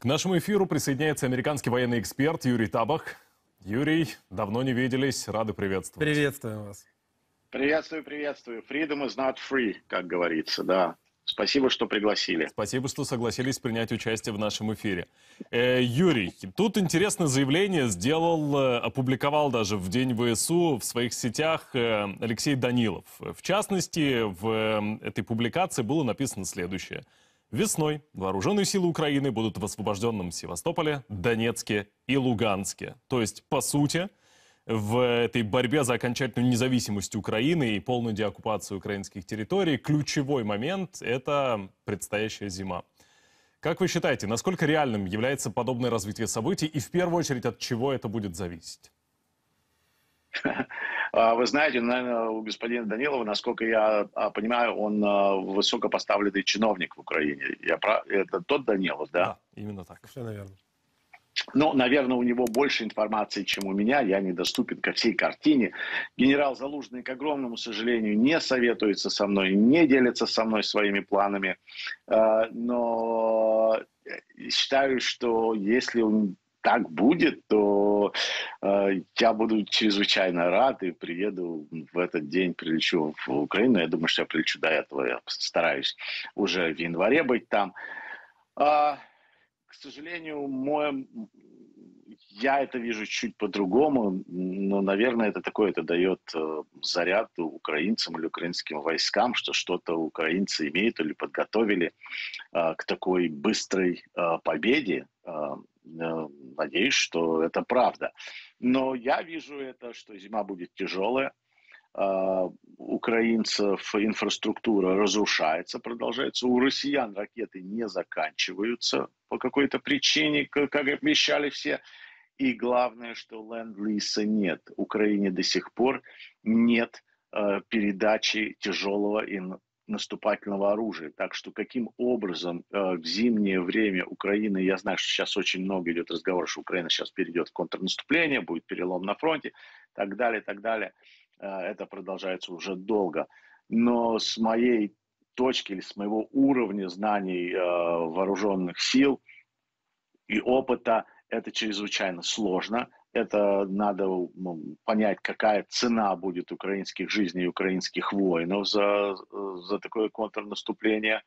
К нашему эфиру присоединяется американский военный эксперт Юрий Табах. Юрий, давно не виделись, рады приветствовать. Приветствую вас. Приветствую, приветствую. Freedom is not free, как говорится, да. Спасибо, что пригласили. Спасибо, что согласились принять участие в нашем эфире. Э, Юрий, тут интересное заявление сделал, э, опубликовал даже в День ВСУ в своих сетях э, Алексей Данилов. В частности, в э, этой публикации было написано следующее. Весной вооруженные силы Украины будут в освобожденном Севастополе, Донецке и Луганске. То есть, по сути, в этой борьбе за окончательную независимость Украины и полную деоккупацию украинских территорий ключевой момент – это предстоящая зима. Как вы считаете, насколько реальным является подобное развитие событий и в первую очередь от чего это будет зависеть? А, вы знаете, наверное, у господина Данилова, насколько я а, понимаю, он а, высокопоставленный чиновник в Украине. Я прав... Это тот Данилов, да? Да, именно так. Все наверное. Ну, наверное, у него больше информации, чем у меня. Я недоступен ко всей картине. Генерал Залужный, к огромному сожалению, не советуется со мной, не делится со мной своими планами. Но считаю, что если он так будет, то э, я буду чрезвычайно рад и приеду в этот день, прилечу в Украину. Я думаю, что я прилечу до этого. Я стараюсь уже в январе быть там. А, к сожалению, мой, я это вижу чуть по-другому, но, наверное, это такое, это дает э, заряд украинцам или украинским войскам, что что-то украинцы имеют или подготовили э, к такой быстрой э, победе. Э, Э, надеюсь, что это правда. Но я вижу это, что зима будет тяжелая. Uh, украинцев инфраструктура разрушается, продолжается. У россиян ракеты не заканчиваются по какой-то причине, как обещали все. И главное, что ленд-лиса нет. Украине до сих пор нет uh, передачи тяжелого наступательного оружия. Так что каким образом э, в зимнее время Украина, я знаю, что сейчас очень много идет разговор, что Украина сейчас перейдет в контрнаступление, будет перелом на фронте, так далее, так далее. Э, это продолжается уже долго. Но с моей точки или с моего уровня знаний э, вооруженных сил и опыта это чрезвычайно сложно – это надо ну, понять, какая цена будет украинских жизней украинских воинов за, за такое контрнаступление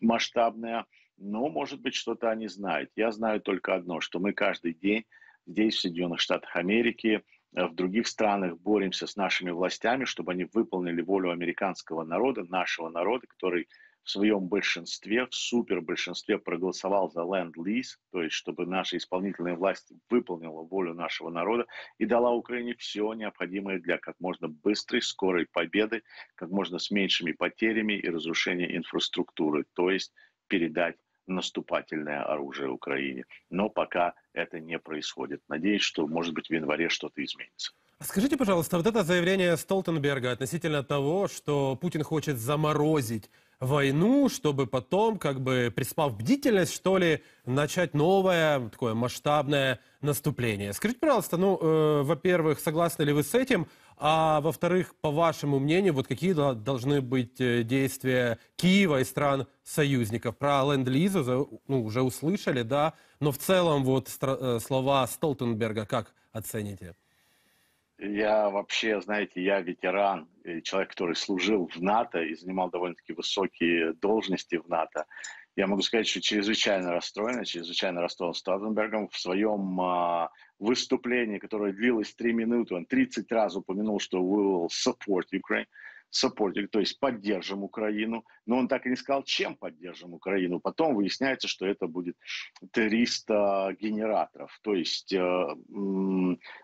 масштабное. Но, может быть, что-то они знают. Я знаю только одно, что мы каждый день здесь, в Соединенных Штатах Америки, в других странах боремся с нашими властями, чтобы они выполнили волю американского народа, нашего народа, который в своем большинстве, в супер большинстве проголосовал за ленд-лиз, то есть чтобы наша исполнительная власть выполнила волю нашего народа и дала Украине все необходимое для как можно быстрой, скорой победы, как можно с меньшими потерями и разрушения инфраструктуры, то есть передать наступательное оружие Украине. Но пока это не происходит. Надеюсь, что, может быть, в январе что-то изменится. Скажите, пожалуйста, вот это заявление Столтенберга относительно того, что Путин хочет заморозить войну, чтобы потом, как бы приспав бдительность, что ли, начать новое, такое масштабное наступление. Скажите, пожалуйста, ну, э, во-первых, согласны ли вы с этим? А во-вторых, по вашему мнению, вот какие должны быть э, действия Киева и стран-союзников? Про ленд-лизу ну, уже услышали, да, но в целом вот э, слова Столтенберга как оцените? Я вообще, знаете, я ветеран, человек, который служил в НАТО и занимал довольно-таки высокие должности в НАТО. Я могу сказать, что чрезвычайно расстроен, чрезвычайно расстроен Столтенбергом в своем а, выступлении, которое длилось три минуты. Он 30 раз упомянул, что we will support Ukraine supporting, то есть поддержим Украину. Но он так и не сказал, чем поддержим Украину. Потом выясняется, что это будет 300 генераторов. То есть э,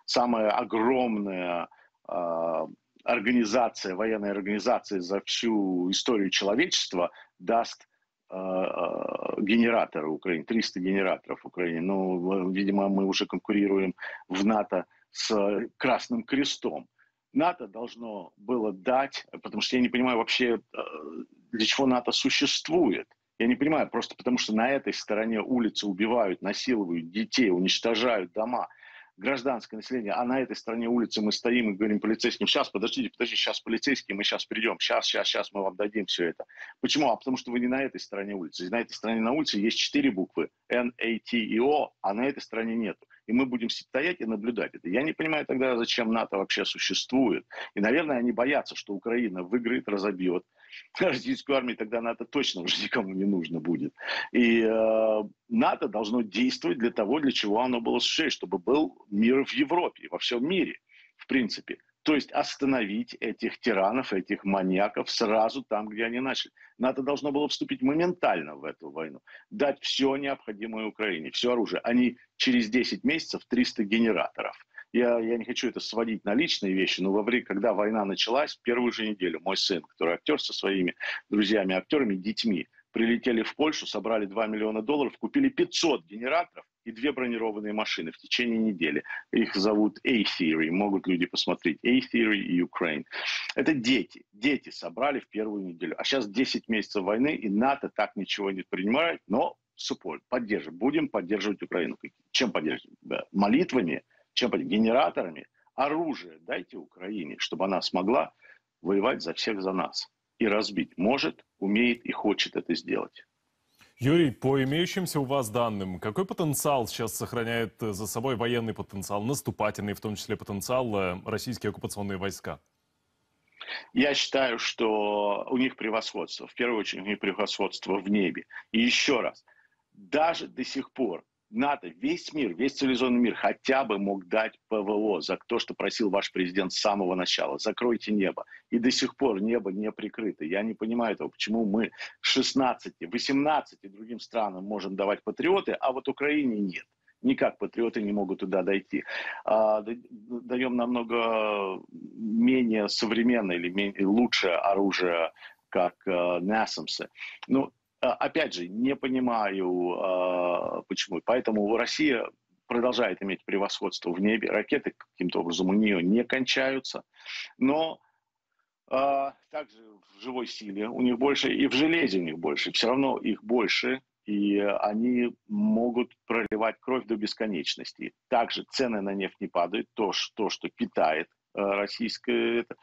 самая огромная э, организация, военная организация за всю историю человечества даст э, э генераторы Украине, 300 генераторов Украине. Ну, видимо, мы уже конкурируем в НАТО с Красным Крестом. НАТО должно было дать, потому что я не понимаю вообще, э, для чего НАТО существует. Я не понимаю, просто потому что на этой стороне улицы убивают, насилуют детей, уничтожают дома. Гражданское население, а на этой стороне улицы мы стоим и говорим полицейским, сейчас, подождите, подождите, сейчас полицейские, мы сейчас придем, сейчас, сейчас, сейчас мы вам дадим все это. Почему? А потому что вы не на этой стороне улицы. На этой стороне на улице есть четыре буквы, N, A, T и O, а на этой стороне нет. И мы будем стоять и наблюдать это. Я не понимаю тогда, зачем НАТО вообще существует. И, наверное, они боятся, что Украина выиграет, разобьет, российскую армию, тогда НАТО точно уже никому не нужно будет. И э, НАТО должно действовать для того, для чего оно было существовать, чтобы был мир в Европе, во всем мире, в принципе. То есть остановить этих тиранов, этих маньяков сразу там, где они начали. НАТО должно было вступить моментально в эту войну, дать все необходимое Украине, все оружие. Они через 10 месяцев 300 генераторов – я, я не хочу это сводить на личные вещи, но во время, когда война началась, первую же неделю мой сын, который актер со своими друзьями, актерами, детьми, прилетели в Польшу, собрали 2 миллиона долларов, купили 500 генераторов и две бронированные машины в течение недели. Их зовут A-Theory, могут люди посмотреть. A-Theory и Ukraine. Это дети. Дети собрали в первую неделю. А сейчас 10 месяцев войны, и НАТО так ничего не принимает, но support, поддержим. Будем поддерживать Украину. Чем поддерживать? Молитвами, чем генераторами, оружие дайте Украине, чтобы она смогла воевать за всех за нас и разбить. Может, умеет и хочет это сделать. Юрий, по имеющимся у вас данным, какой потенциал сейчас сохраняет за собой военный потенциал, наступательный, в том числе потенциал э, российские оккупационные войска? Я считаю, что у них превосходство. В первую очередь у них превосходство в небе. И еще раз, даже до сих пор НАТО, весь мир, весь цивилизованный мир хотя бы мог дать ПВО за то, что просил ваш президент с самого начала. Закройте небо. И до сих пор небо не прикрыто. Я не понимаю этого, почему мы 16, 18 другим странам можем давать патриоты, а вот Украине нет. Никак патриоты не могут туда дойти. А, даем намного менее современное или менее, лучшее оружие, как э, Насамсы. Ну, опять же, не понимаю, э, почему. Поэтому Россия продолжает иметь превосходство в небе. Ракеты каким-то образом у нее не кончаются. Но э, также в живой силе у них больше, и в железе у них больше. Все равно их больше, и они могут проливать кровь до бесконечности. Также цены на нефть не падают. То, что, что питает Э, российское. Это.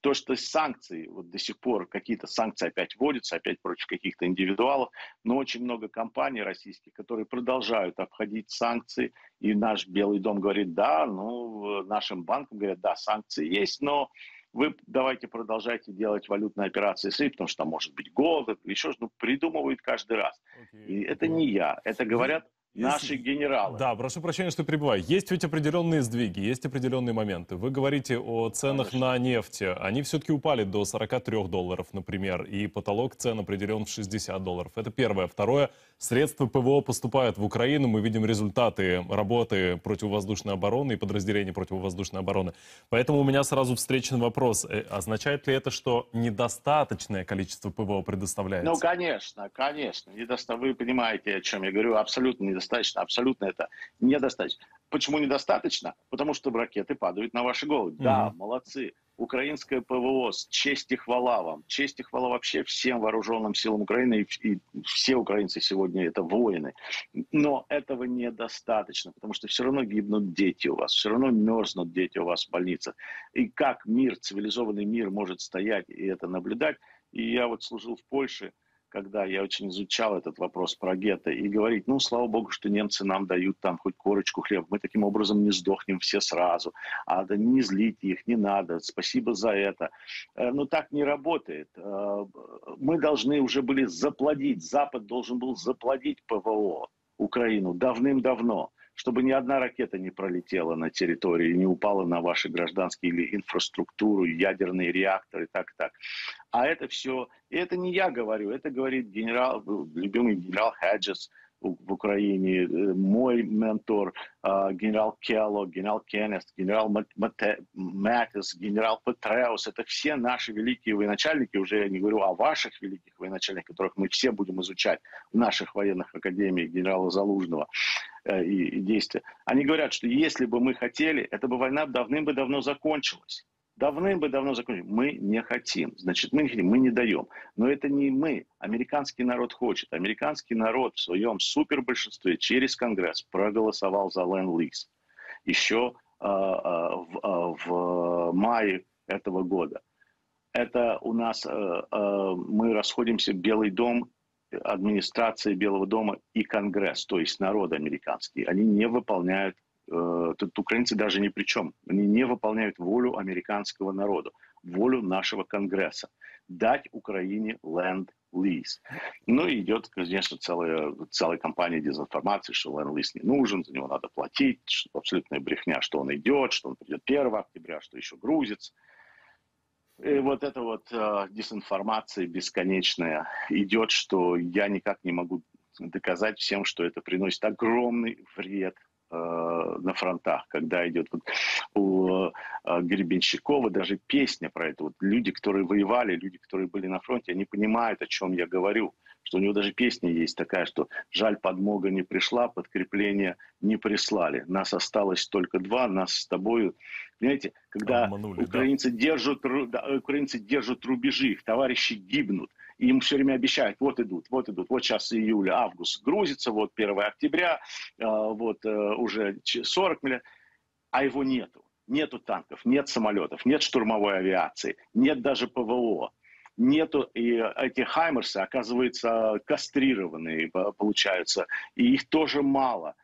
То, что санкции, вот до сих пор какие-то санкции опять вводятся, опять против каких-то индивидуалов, но очень много компаний российских, которые продолжают обходить санкции, и наш Белый дом говорит, да, ну, нашим банкам говорят, да, санкции есть, но вы давайте продолжайте делать валютные операции с потому что там может быть голод, еще что-то, ну, придумывают каждый раз. Okay. И это не я, это говорят Наши генералы. Да, прошу прощения, что перебиваю. Есть ведь определенные сдвиги, есть определенные моменты. Вы говорите о ценах Конечно. на нефть. Они все-таки упали до 43 долларов, например, и потолок цен определен в 60 долларов. Это первое. Второе. Средства ПВО поступают в Украину. Мы видим результаты работы противовоздушной обороны и подразделений противовоздушной обороны. Поэтому у меня сразу встречный вопрос. Э, означает ли это, что недостаточное количество ПВО предоставляется? Ну, конечно, конечно. Недоста... Вы понимаете, о чем я говорю. Абсолютно недостаточно недостаточно, абсолютно это недостаточно. Почему недостаточно? Потому что ракеты падают на ваши головы. Mm-hmm. Да, молодцы. Украинское ПВО, честь и хвала вам. Честь и хвала вообще всем вооруженным силам Украины. И, и все украинцы сегодня это воины. Но этого недостаточно, потому что все равно гибнут дети у вас, все равно мерзнут дети у вас в больницах. И как мир, цивилизованный мир может стоять и это наблюдать? И я вот служил в Польше, когда я очень изучал этот вопрос про гетто, и говорить, ну, слава богу, что немцы нам дают там хоть корочку хлеба, мы таким образом не сдохнем все сразу, а да не злите их, не надо, спасибо за это. Э, но так не работает. Э, мы должны уже были заплодить, Запад должен был заплодить ПВО Украину давным-давно чтобы ни одна ракета не пролетела на территории, не упала на ваши гражданские или инфраструктуру, ядерные реакторы, так так. А это все, и это не я говорю, это говорит генерал, любимый генерал Хаджес, в Украине, э, мой ментор, а, генерал Келло, генерал Кеннест, генерал Маттис, генерал Петреус, это все наши великие военачальники, уже я не говорю о ваших великих военачальниках, которых мы все будем изучать в наших военных академиях генерала Залужного э, и, и действия. Они говорят, что если бы мы хотели, эта бы война давным-бы-давно закончилась давным бы давно закончили. Мы не хотим. Значит, мы не хотим, мы не даем. Но это не мы. Американский народ хочет. Американский народ в своем супербольшинстве через Конгресс проголосовал за ленд-лиз. еще в, в мае этого года. Это у нас мы расходимся, Белый дом, администрация Белого дома и Конгресс, то есть народ американский, они не выполняют тут украинцы даже ни при чем. Они не выполняют волю американского народа, волю нашего Конгресса. Дать Украине ленд-лиз. Ну и идет, конечно, целая, целая кампания дезинформации, что ленд-лиз не нужен, за него надо платить, что абсолютная брехня, что он идет, что он придет 1 октября, что еще грузится. И вот эта вот э, дезинформация бесконечная идет, что я никак не могу доказать всем, что это приносит огромный вред Э, на фронтах, когда идет вот у э, Гребенщикова даже песня про это. Вот люди, которые воевали, люди, которые были на фронте, они понимают, о чем я говорю. Что у него даже песня есть такая, что «Жаль, подмога не пришла, подкрепление не прислали. Нас осталось только два, нас с тобою...» Понимаете, когда Обманули, украинцы, да? держат, да, украинцы держат рубежи, их товарищи гибнут, им все время обещают, вот идут, вот идут, вот сейчас июля, август грузится, вот 1 октября, а, вот э, уже 40 миллионов, а его нету. Нету танков, нет самолетов, нет штурмовой авиации, нет даже ПВО. Нету, и эти хаймерсы, оказывается, кастрированные получаются, и их тоже мало.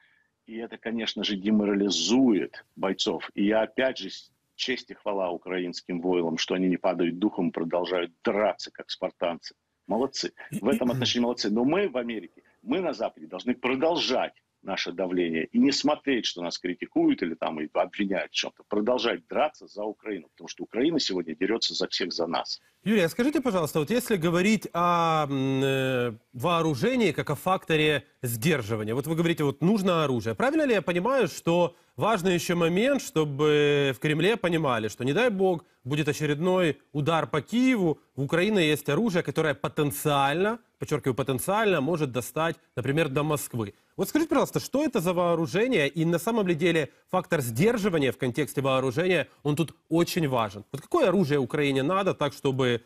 И это, конечно же, деморализует бойцов. И я опять же честь и хвала украинским воинам, что они не падают духом, продолжают драться, как спартанцы. Молодцы. В этом отношении молодцы. Но мы в Америке, мы на Западе должны продолжать наше давление и не смотреть, что нас критикуют или там обвиняют в чем-то. Продолжать драться за Украину, потому что Украина сегодня дерется за всех за нас. Юрий, а скажите, пожалуйста, вот если говорить о э, вооружении как о факторе сдерживания, вот вы говорите, вот нужно оружие. Правильно ли я понимаю, что важный еще момент, чтобы в Кремле понимали, что, не дай бог, будет очередной удар по Киеву, в Украине есть оружие, которое потенциально, подчеркиваю, потенциально может достать, например, до Москвы. Вот скажите, пожалуйста, что это за вооружение, и на самом деле фактор сдерживания в контексте вооружения, он тут очень важен. Вот какое оружие Украине надо, так чтобы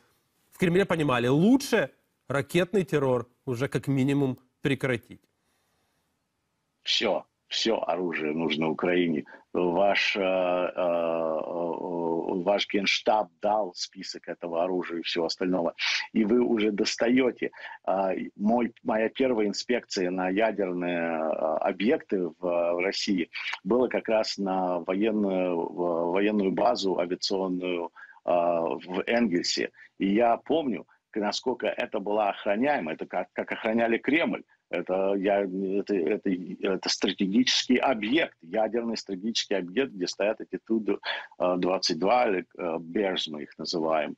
в Кремле понимали, лучше ракетный террор уже как минимум прекратить? Все все оружие нужно Украине. Ваш, э, э, ваш генштаб дал список этого оружия и всего остального. И вы уже достаете. Э, мой, моя первая инспекция на ядерные объекты в России была как раз на военную, военную базу авиационную в Энгельсе. И я помню, насколько это было охраняемо, это как, как охраняли Кремль. Это, я, это, это, это стратегический объект, ядерный стратегический объект, где стоят эти Ту-22, или БЕРС мы их называем,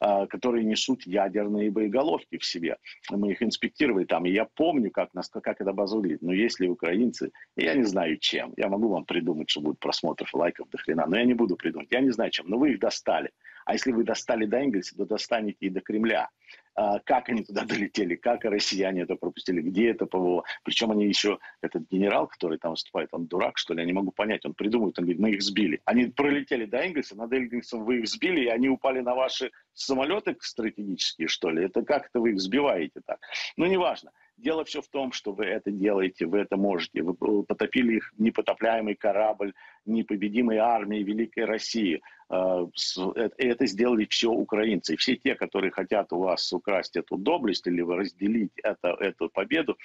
а, которые несут ядерные боеголовки в себе. Мы их инспектировали там, и я помню, как, нас, как это база выглядит. Но если украинцы, я не знаю чем, я могу вам придумать, что будет просмотров, лайков до хрена, но я не буду придумать, я не знаю чем, но вы их достали. А если вы достали до Энгельса, то достанете и до Кремля. А, как они туда долетели, как россияне это пропустили, где это ПВО. Причем они еще, этот генерал, который там выступает, он дурак, что ли, я не могу понять. Он придумывает, он говорит, мы их сбили. Они пролетели до Энгельса, над Энгельсом вы их сбили, и они упали на ваши самолеты стратегические, что ли. Это как это вы их сбиваете так? Ну, неважно. Дело все в том, что вы это делаете, вы это можете. Вы потопили их непотопляемый корабль непобедимой армии Великой России. А, это сделали все украинцы. И все те, которые хотят у вас украсть эту доблесть или разделить это, эту победу,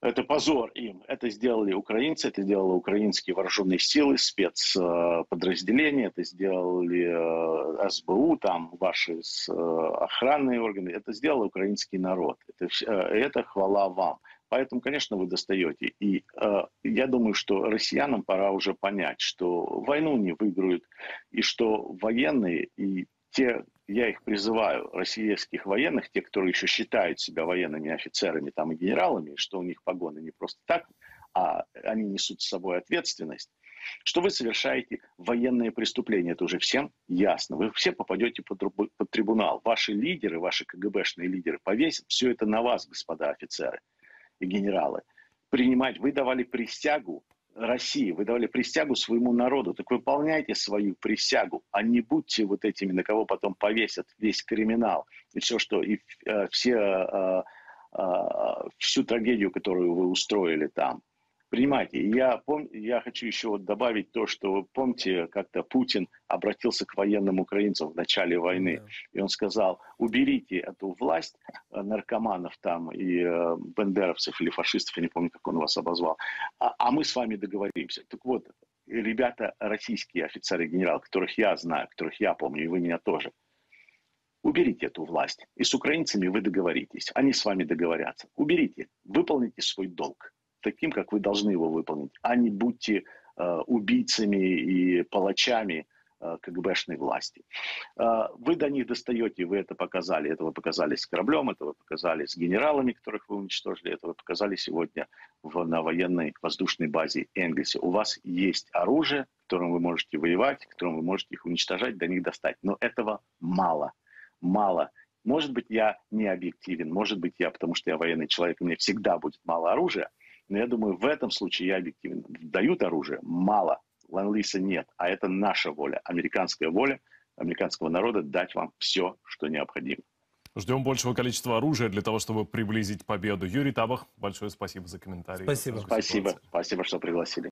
это позор им. Это сделали украинцы, это сделали украинские вооруженные силы, спецподразделения, это сделали э, СБУ, там ваши э, охранные органы, это сделал украинский народ. Это, э, это хвала вам. Поэтому, конечно, вы достаете. И э, я думаю, что россиянам пора уже понять, что войну не выиграют, и что военные и те, я их призываю, российских военных, те, которые еще считают себя военными офицерами там, и генералами, что у них погоны не просто так, а они несут с собой ответственность, что вы совершаете военные преступления. Это уже всем ясно. Вы все попадете под, под трибунал. Ваши лидеры, ваши КГБшные лидеры повесят все это на вас, господа офицеры и генералы. Принимать, вы давали присягу России, вы давали присягу своему народу, так выполняйте свою присягу, а не будьте вот этими, на кого потом повесят весь криминал и все, что, и э, все, э, э, всю трагедию, которую вы устроили там. Принимайте. И я, пом... я хочу еще вот добавить то, что, помните, как-то Путин обратился к военным украинцам в начале войны, да. и он сказал, уберите эту власть э, наркоманов там и э, бендеровцев или фашистов, я не помню, как он вас обозвал, а, а мы с вами договоримся. Так вот, ребята, российские офицеры и генералы, которых я знаю, которых я помню, и вы меня тоже, уберите эту власть. И с украинцами вы договоритесь. Они с вами договорятся. Уберите, выполните свой долг таким, как вы должны его выполнить, а не будьте э, убийцами и палачами э, КГБшной власти. Э, вы до них достаете, вы это показали. Это вы показали с кораблем, это вы показали с генералами, которых вы уничтожили, это вы показали сегодня в, на военной воздушной базе Энгельсе. У вас есть оружие, которым вы можете воевать, которым вы можете их уничтожать, до них достать. Но этого мало. Мало. Может быть, я не объективен, может быть, я, потому что я военный человек, у меня всегда будет мало оружия, но я думаю, в этом случае я объективен. Дают оружие? Мало. Лан-Лиса нет. А это наша воля, американская воля американского народа дать вам все, что необходимо. Ждем большего количества оружия для того, чтобы приблизить победу. Юрий Табах, большое спасибо за комментарий. Спасибо. Спасибо. Спасибо, что пригласили.